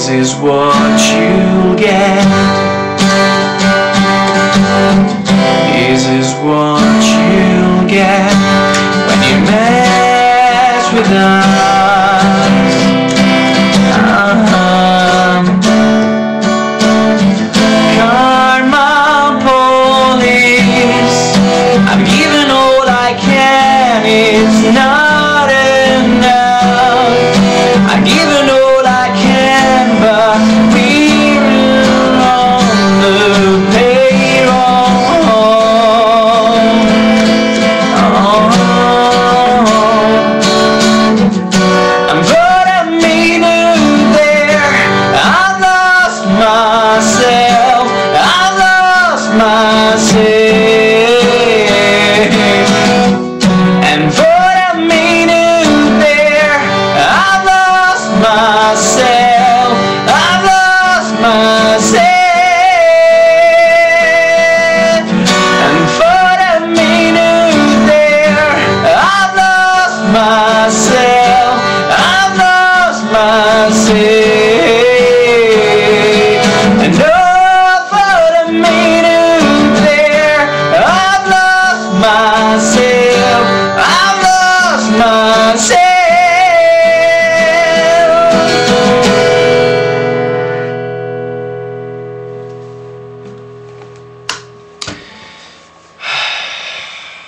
This is what you'll get. This is what you'll get When you mess with us. más. Eh. myself. I lost myself.